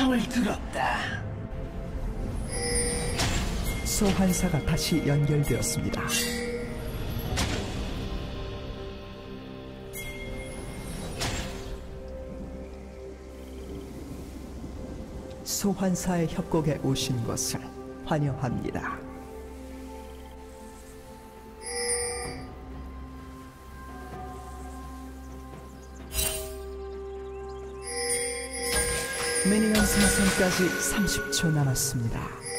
간청을 들었다. 소환사가 다시 연결되었습니다. 소환사의 협곡에 오신 것을 환영합니다. 미니언 생성까지 30초 남았습니다.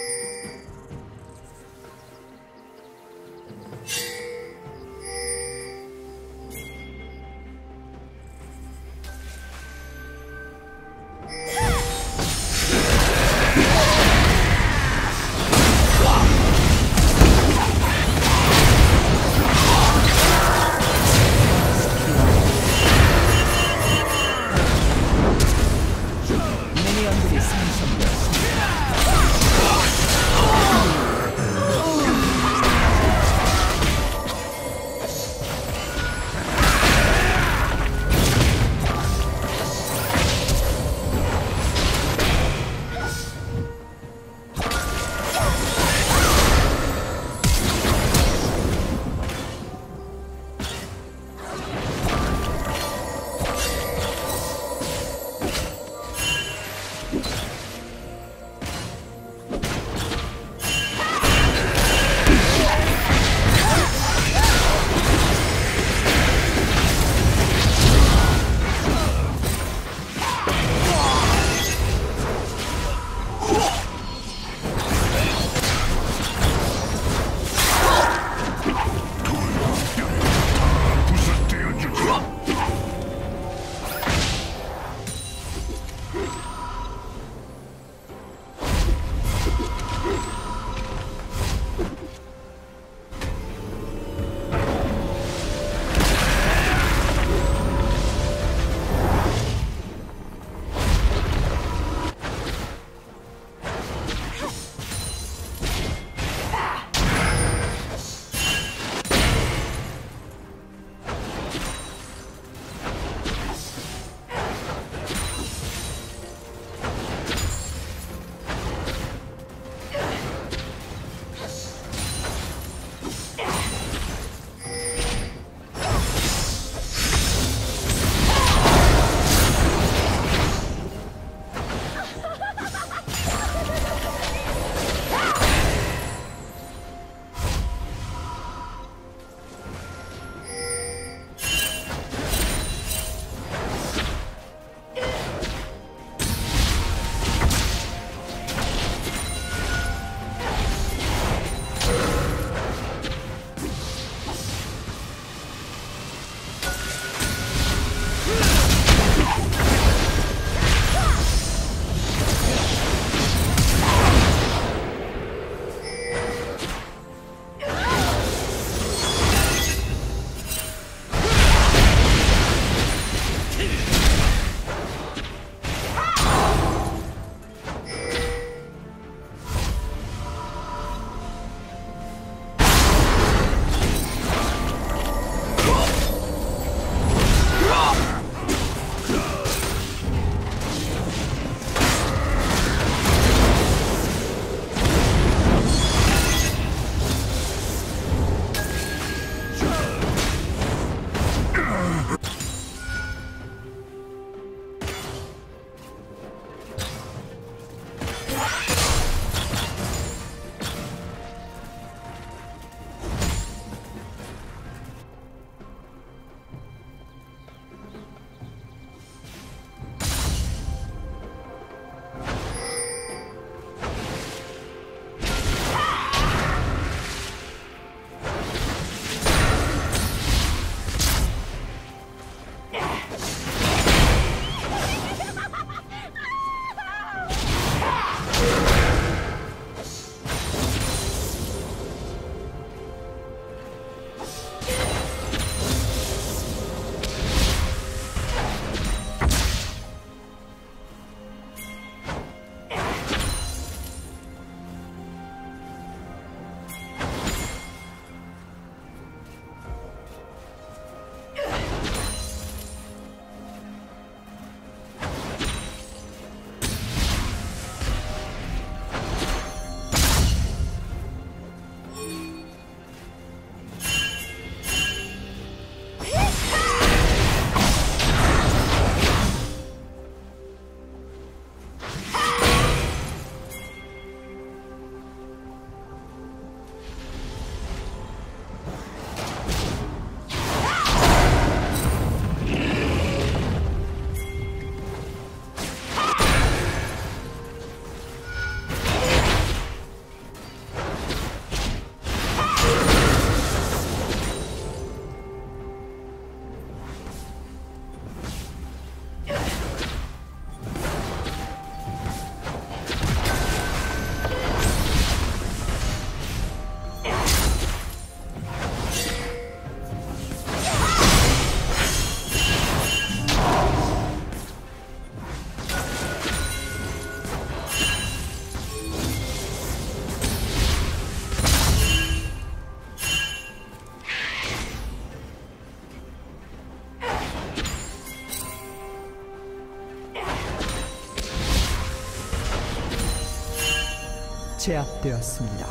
제압되었습니다.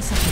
소환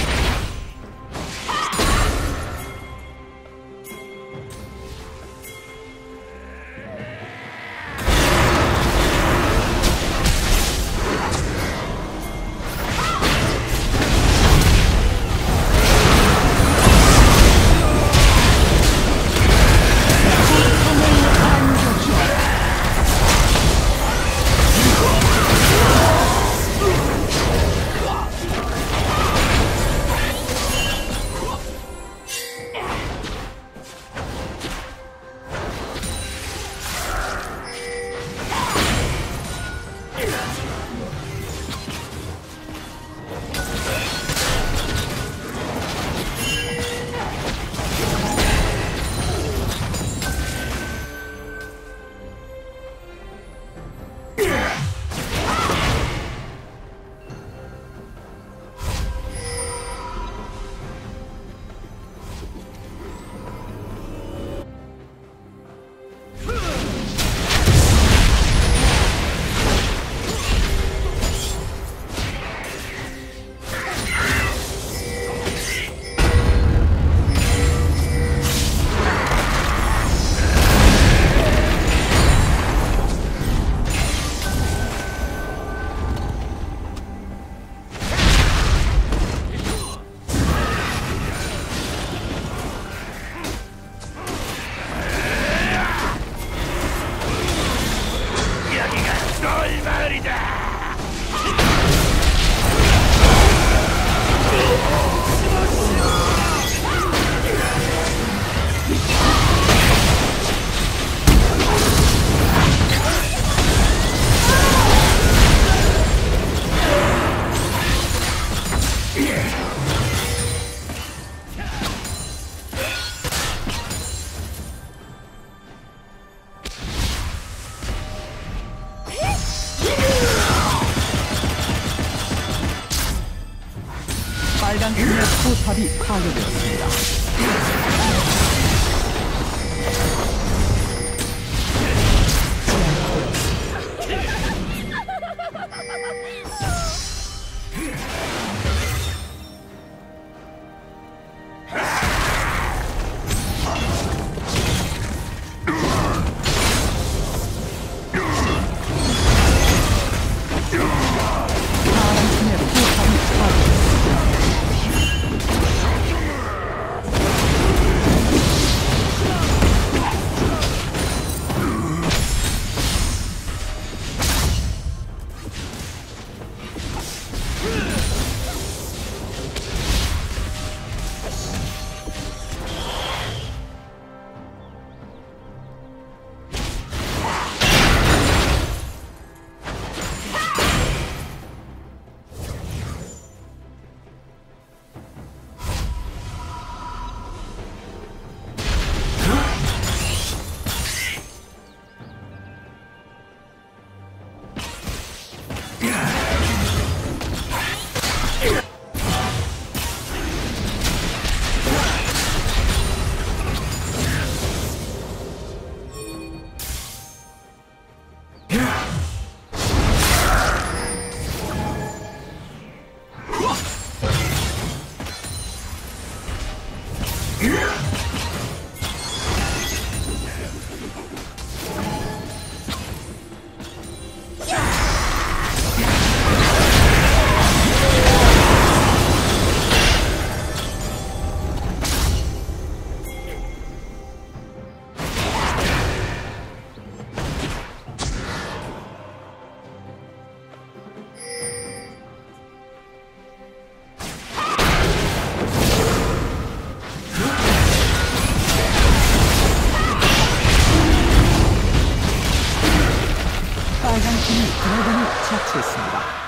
포탑이 파괴 처치했습니다.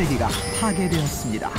재기가 파괴되었습니다.